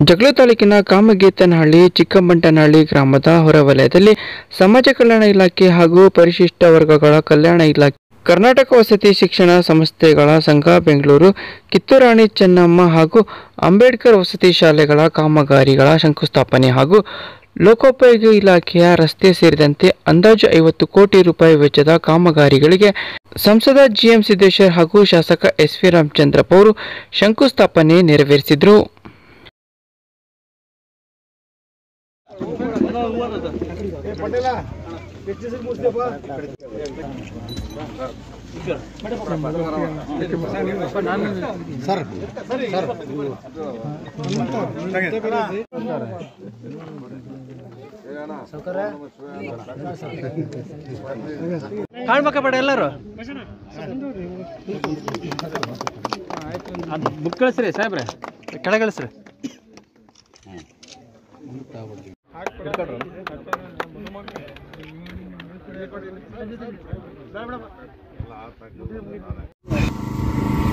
ಜಗಳ ತಾಲೂಕಿನ ಕಾಮಗೀತನಹಳ್ಳಿ, ಚಿಕ್ಕಮಂಟನಹಳ್ಳಿ ಗ್ರಾಮದ ಹೊರವಲಯದಲ್ಲಿ ಸಮಾಜ ಕಲ್ಯಾಣ ಇಲಾಖೆ ಹಾಗೂ ಪರಿಶಿಷ್ಟ ವರ್ಗಗಳ ಕಲ್ಯಾಣ ಇಲಾಖೆ, ಕರ್ನಾಟಕ ವಸತಿ ಶಿಕ್ಷಣ ಸಂಸ್ಥೆಗಳ ಸಂಘ ಬೆಂಗಳೂರು, ಕಿತ್ತೂರಾಣಿ ಚೆನ್ನಮ್ಮ ಹಾಗೂ ಅಂಬೇಡ್ಕರ್ ವಸತಿ ಶಾಲೆಗಳ ಕಾಮಗಾರಿಗಳ ಶಂಕುಸ್ಥಾಪನೆ ಹಾಗೂ ಲೋಕೋಪಯೋಗಿ ಇಲಾಖೆಯ ರಸ್ತೆ ಸೇರಿದಂತೆ ಅಂದಾಜು ಐವತ್ತು ಕೋಟಿ ರೂಪಾಯಿ ವೆಚ್ಚದ ಕಾಮಗಾರಿಗಳಿಗೆ ಸಂಸದ ಜಿಎಂ ಸಿದ್ದೇಶ್ವರ್ ಹಾಗೂ ಶಾಸಕ ಎಸ್ ವಿ ರಾಮಚಂದ್ರಪ್ಪ ಅವರು ಶಂಕುಸ್ಥಾಪನೆ ನೆರವೇರಿಸಿದರು. ಕಾಣ್ಬೇಕ ಬೇಡ ಎಲ್ಲರೂ? ಅದು ಬುಕ್ ಕಳಿಸ್ರಿ ಸಾಹೇಬ್ರೆ ಕೆಳಗೆ ಕಳಿಸ್ರಿ.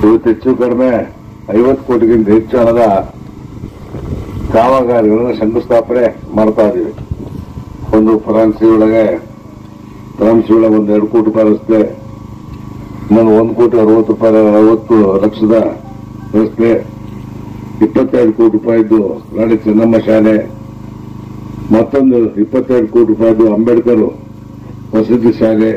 ಇವತ್ತು ಹೆಚ್ಚು ಕಡಿಮೆ ಐವತ್ತು ಕೋಟಿಗಿಂತ ಹೆಚ್ಚು ಹಣದ ಕಾಮಗಾರಿಗಳನ್ನು ಶಂಕುಸ್ಥಾಪನೆ ಮಾಡ್ತಾ ಇದೀವಿ. ಒಂದು ಫ್ರಾನ್ಸಿ ಒಳಗೆ ಫ್ರಾನ್ಸಿ ಒಳಗೆ ಒಂದು ಎರಡು ಕೋಟಿ ರೂಪಾಯಿ ರಸ್ತೆ ಇನ್ನೊಂದು ಒಂದು ಕೋಟಿ ಅರವತ್ತು ರೂಪಾಯಿ, ಅರವತ್ತು ಲಕ್ಷದ ರಸ್ತೆ ಇಪ್ಪತ್ತೈದು ಕೋಟಿ ರೂಪಾಯಿದ್ದು ರಾಣಿ ಚೆನ್ನಮ್ಮ ಶಾಲೆ ಮತ್ತೊಂದು ಇಪ್ಪತ್ತೆರಡು ಕೋಟಿ ರೂಪಾಯಿದು ಅಂಬೇಡ್ಕರ್ ವಸತಿ ಶಾಲೆ.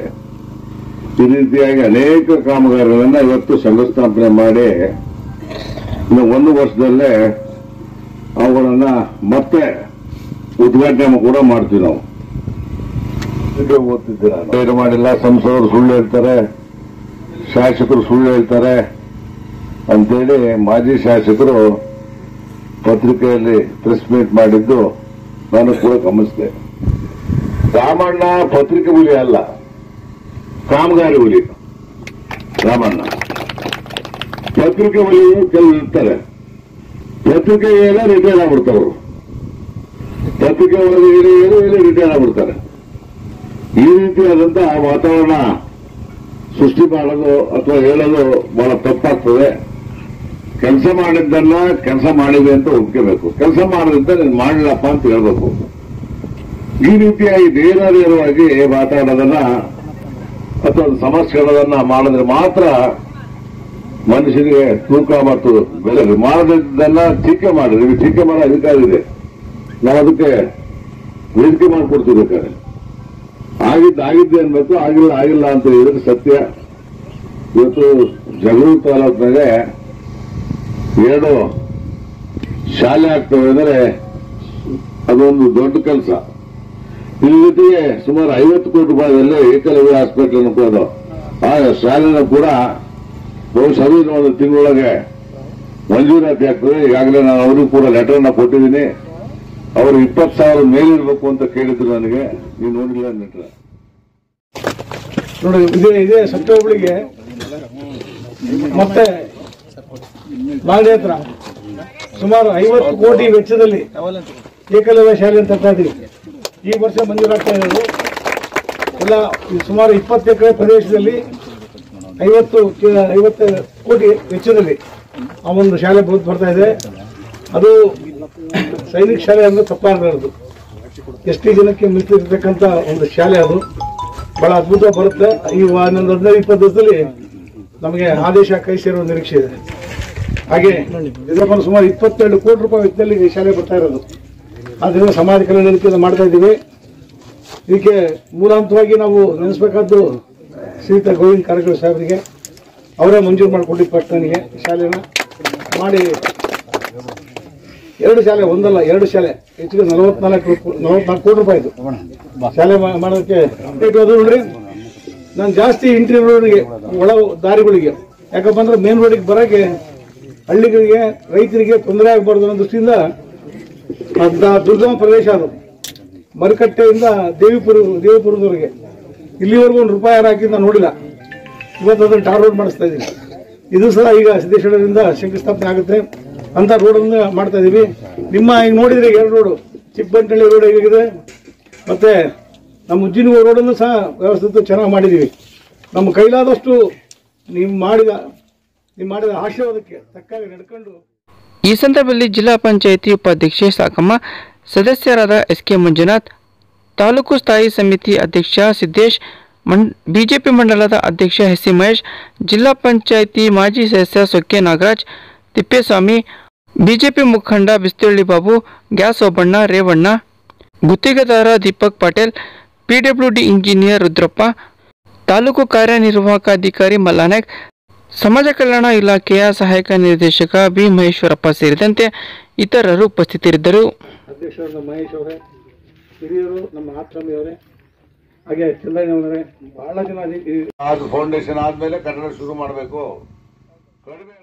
ಈ ರೀತಿಯಾಗಿ ಅನೇಕ ಕಾಮಗಾರಿಗಳನ್ನ ಇವತ್ತು ಶಂಕುಸ್ಥಾಪನೆ ಮಾಡಿ ಇನ್ನು ಒಂದು ವರ್ಷದಲ್ಲೇ ಅವುಗಳನ್ನ ಮತ್ತೆ ಉದ್ಘಾಟನೆ ಕೂಡ ಮಾಡ್ತೀವಿ ನಾವು. ಓದ್ತಿದ್ದೀರ? ಮಾಡಿಲ್ಲ, ಸಂಸದರು ಸುಳ್ಳು ಹೇಳ್ತಾರೆ, ಶಾಸಕರು ಸುಳ್ಳು ಹೇಳ್ತಾರೆ ಅಂತೇಳಿ ಮಾಜಿ ಶಾಸಕರು ಪತ್ರಿಕೆಯಲ್ಲಿ ಪ್ರೆಸ್ ಮೀಟ್ ಮಾಡಿದ್ದು ನಾನು ಕೂಡ ಗಮನಿಸಿದೆ. ರಾಮಣ್ಣ ಪತ್ರಿಕೆ ಹುಲಿ ಅಲ್ಲ, ಕಾಮಗಾರಿ ಹುಲಿ. ರಾಮಣ್ಣ. ಪತ್ರಿಕೆ ಹುಲಿ ಕೆಲವು ಇರ್ತಾರೆ. ಪತ್ರಿಕೆ ಎಲ್ಲ ರಿಟೈರ್ ಆಗ್ಬಿಡ್ತಾವ್ರು. ಪತ್ರಿಕೆ ಒಳಗೆ ಏನು ಏನು ಏನು ರಿಟೈರ್ ಆಗ್ಬಿಡ್ತಾರೆ. ಈ ರೀತಿಯಾದಂತಹ ವಾತಾವರಣ ಸೃಷ್ಟಿ ಮಾಡೋದು ಅಥವಾ ಹೇಳೋದು ಬಹಳ ತಪ್ಪಾಗ್ತದೆ. ಕೆಲಸ ಮಾಡಿದ್ದನ್ನ ಕೆಲಸ ಮಾಡಿದೆ ಅಂತ ಒಪ್ಕೋಬೇಕು. ಕೆಲಸ ಮಾಡದಿದ್ದ ನೀನು ಮಾಡಲಪ್ಪ ಅಂತ ಹೇಳ್ಬೇಕು. ಈ ರೀತಿಯಾಗಿ ನೇರನೇರವಾಗಿ ಮಾತಾಡೋದನ್ನ ಅಥವಾ ಸಮಸ್ಯೆಗಳನ್ನ ಮಾಡಿದ್ರೆ ಮಾತ್ರ ಮನುಷ್ಯನಿಗೆ ತೂಕ ಮತ್ತು ಬೆಲೆ ಮಾಡದಿದ್ದನ್ನ ಟೀಕೆ ಮಾಡಿದ್ವಿ ಟೀಕೆ ಮಾಡೋ ಅಧಿಕಾರ ಇದೆ. ನಾವು ಅದಕ್ಕೆ ವೇದಿಕೆ ಮಾಡಿಕೊಡ್ತೀವಿ ಬೇಕಾದ್ರೆ ಆಗಿದ್ದು, ಆಗಿದ್ದೆ ಅನ್ಬೇಕು, ಆಗಿಲ್ಲ ಆಗಿಲ್ಲ ಅಂತ ಹೇಳಿದ್ರೆ ಸತ್ಯ. ಇವತ್ತು ಜಗಳೂರು ತಾಲೂಕಿನಾಗೆ ಎರಡು ಶಾಲೆ ಆಗ್ತವೆ ಅಂದರೆ ಅದೊಂದು ದೊಡ್ಡ ಕೆಲಸ. ಈ ಜೊತೆಗೆ ಸುಮಾರು ಐವತ್ತು ಕೋಟಿ ರೂಪಾಯಿದಲ್ಲಿ ಏಕಲವ್ಯ ಹಾಸ್ಪಿಟಲ್ ಅನ್ಕೋದು ಆ ಶಾಲೆನ ಕೂಡ ಬಹುಶಃ ಒಂದು ತಿಂಗಳೊಳಗೆ ಮಂಜೂರಾತಿ ಆಗ್ತದೆ. ಈಗಾಗಲೇ ನಾನು ಅವರಿಗೂ ಕೂಡ ಲೆಟರ್ನ ಕೊಟ್ಟಿದ್ದೀನಿ. ಅವರು ಇಪ್ಪತ್ತು ಸಾವಿರ ಮೇಲಿರಬೇಕು ಅಂತ ಕೇಳಿದ್ರು ನನಗೆ. ನೀವು ನೋಡಿಲ್ಲ ನೆಟ್ರ ನೋಡಿ, ಇದೇ ಇದೇ ಹೋಬಳಿಗೆ ಮತ್ತೆ ಬಾಂಗ್ಡೆ ಹತ್ರ ಸುಮಾರು ಐವತ್ತು ಕೋಟಿ ವೆಚ್ಚದಲ್ಲಿ ಏಕಲವ್ಯ ಶಾಲೆ ಅಂತ ಇದ್ದೀವಿ. ಈ ವರ್ಷ ಮಂಜೂರಾಗ್ತಾ ಇರೋದು. ಎಲ್ಲ ಸುಮಾರು ಇಪ್ಪತ್ತು ಎಕರೆ ಪ್ರದೇಶದಲ್ಲಿ ಐವತ್ತು ಐವತ್ತು ಕೋಟಿ ವೆಚ್ಚದಲ್ಲಿ ಆ ಒಂದು ಶಾಲೆ ಬರ್ತಾ ಇದೆ. ಅದು ಸೈನಿಕ ಶಾಲೆ ಅಂದ್ರೆ ತಪ್ಪಾಗಬಾರದು ಎಷ್ಟೇ ಜನಕ್ಕೆ ಮಿಲ್ತಿರ್ತಕ್ಕಂಥ ಒಂದು ಶಾಲೆ ಅದು. ಬಹಳ ಅದ್ಭುತ ಬರುತ್ತೆ. ಈ ಹನ್ನೊಂದು ಹದಿನೈದು, ಇಪ್ಪತ್ತು ದಿವಸದಲ್ಲಿ ನಮಗೆ ಆದೇಶ ಕೈ ಸೇರುವ ನಿರೀಕ್ಷೆ ಇದೆ. ಹಾಗೆ ಇದರ ಸುಮಾರು ಇಪ್ಪತ್ತೆರಡು ಕೋಟಿ ರೂಪಾಯಿ ವೆಚ್ಚದಲ್ಲಿ ಈ ಶಾಲೆ ಬರ್ತಾ ಇರೋದು. ಆದ್ದರಿಂದ ಸಮಾಜ ಕಲ್ಯಾಣ ಇಲಾಖೆಯಿಂದ ಮಾಡ್ತಾ ಇದ್ದೀವಿ. ಇದಕ್ಕೆ ಮೂಲಂತವಾಗಿ ನಾವು ನೆನೆಸ್ಬೇಕಾದ್ದು ಶ್ರೀತ ಗೋವಿಂದ ಕಾರಜೋಳ ಸಾಹೇಬರಿಗೆ ಅವರೇ ಮಂಜೂರು ಮಾಡಿಕೊಂಡಿದ್ದು ಫಸ್ಟ್ ನನಗೆ ಶಾಲೆನ ಮಾಡಿ. ಎರಡು ಶಾಲೆ ಒಂದಲ್ಲ ಎರಡು ಶಾಲೆ ಹೆಚ್ಚಿಗೆ ನಲವತ್ನಾಲ್ಕು ನಲವತ್ನಾಲ್ಕು ಕೋಟಿ ರೂಪಾಯಿ ಇದು. ಶಾಲೆ ಮಾಡೋದಕ್ಕೆ ನೋಡ್ರಿ ನಾನು ಜಾಸ್ತಿ ಇಂಟ್ರಿ ರೋಡ್ಗೆ ಒಳ ದಾರಿಗಳಿಗೆ ಯಾಕಪ್ಪ ಅಂದ್ರೆ ಮೇನ್ ರೋಡಿಗೆ ಬರೋಕ್ಕೆ ಹಳ್ಳಿಗಳಿಗೆ, ರೈತರಿಗೆ ತೊಂದರೆ ಆಗಬಾರ್ದು ಅನ್ನೋ ದೃಷ್ಟಿಯಿಂದ ದುರ್ಗಮ ಪ್ರದೇಶ ಅದು. ಮರುಕಟ್ಟೆಯಿಂದ ದೇವಿಪುರ, ದೇವಿಪುರದವರೆಗೆ. ಇಲ್ಲಿವರೆಗೂ ಒಂದು ರೂಪಾಯಿ ಯಾರು ಹಾಕಿದ್ದು ನಾನು ನೋಡಿಲ್ಲ. ಇವತ್ತು ಅದನ್ನು ಟಾರ್ ರೋಡ್ ಮಾಡಿಸ್ತಾ ಇದ್ದೀನಿ ಇದು ಸಹ ಈಗ ಸಿದ್ದೇಶ್ವರದಿಂದ ಶಂಕುಸ್ಥಾಪನೆ ಆಗುತ್ತೆ ಅಂತ ರೋಡನ್ನು ಮಾಡ್ತಾ ಇದ್ದೀವಿ ನಿಮ್ಮ ಈಗ ನೋಡಿದರೆ ಎರಡು ರೋಡು ಚಿಕ್ಕಬಂಟಳ್ಳಿ ರೋಡ್ ಹೇಗಿದೆ, ಮತ್ತೆ ನಮ್ಮ ಉಜ್ಜಿನ ರೋಡನ್ನು ಸಹ ವ್ಯವಸ್ಥಿತ ಚೆನ್ನಾಗಿ ಮಾಡಿದ್ದೀವಿ ನಮ್ಮ ಕೈಲಾದಷ್ಟು ನೀವು ಮಾಡಿದ ನೀವು ಮಾಡಿದ ಆಶೀರ್ವಾದಕ್ಕೆ ತಕ್ಕಾಗಿ ನಡ್ಕೊಂಡು. ಈ ಸಂದರ್ಭದಲ್ಲಿ ಜಿಲ್ಲಾ ಪಂಚಾಯಿತಿ ಉಪಾಧ್ಯಕ್ಷೆ ಸಾಕಮ್ಮ, ಸದಸ್ಯರಾದ ಎಸ್ ಕೆ ಮಂಜುನಾಥ್, ತಾಲೂಕು ಸ್ಥಾಯಿ ಸಮಿತಿ ಅಧ್ಯಕ್ಷ ಸಿದ್ದೇಶ್ ಮಂ ಬಿಜೆಪಿ ಮಂಡಲದ ಅಧ್ಯಕ್ಷ ಎಸ್ ಸಿ ಮಹೇಶ್, ಜಿಲ್ಲಾ ಪಂಚಾಯಿತಿ ಮಾಜಿ ಸದಸ್ಯ ಸೊಕ್ಕೆ ನಾಗರಾಜ್, ತಿಪ್ಪೇಸ್ವಾಮಿ, ಬಿಜೆಪಿ ಮುಖಂಡ ಬಿಸ್ತಳ್ಳಿ ಬಾಬು, ಗ್ಯಾಸ್ ಒಬ್ಬಣ್ಣ ರೇವಣ್ಣ, ಗುತ್ತಿಗೆದಾರ ದೀಪಕ್ ಪಾಟೀಲ್ ಪಿಡಬ್ಲ್ಯೂಡಿ ಇಂಜಿನಿಯರ್ ರುದ್ರಪ್ಪ ತಾಲೂಕು ಕಾರ್ಯನಿರ್ವಾಹಕಾಧಿಕಾರಿ ಮಲ್ಲಾನಾಯ್ಕ್ ಸಮಾಜ ಕಲ್ಯಾಣ ಇಲಾಖೆಯ ಸಹಾಯಕ ನಿರ್ದೇಶಕ ಬಿ ಮಹೇಶ್ವರಪ್ಪ ಸೇರಿದಂತೆ ಇತರರು ಉಪಸ್ಥಿತರಿದ್ದರು. ಅಧ್ಯಕ್ಷರು ನಮ್ಮ ಮಹೇಶ್ ಅವರೇ ಹಿರಿಯರು ನಮ್ಮ ಆಶ್ರಮಿಯವರೇ ಹಾಗೆ ಚಂದ್ರಯ್ಯನವರೇ ಬಹಳ ಜನ ಫೌಂಡೇಶನ್ ಆದ್ಮೇಲೆ ಕಟ್ಟಡ ಶುರು ಮಾಡಬೇಕು. ಕಡಿಮೆ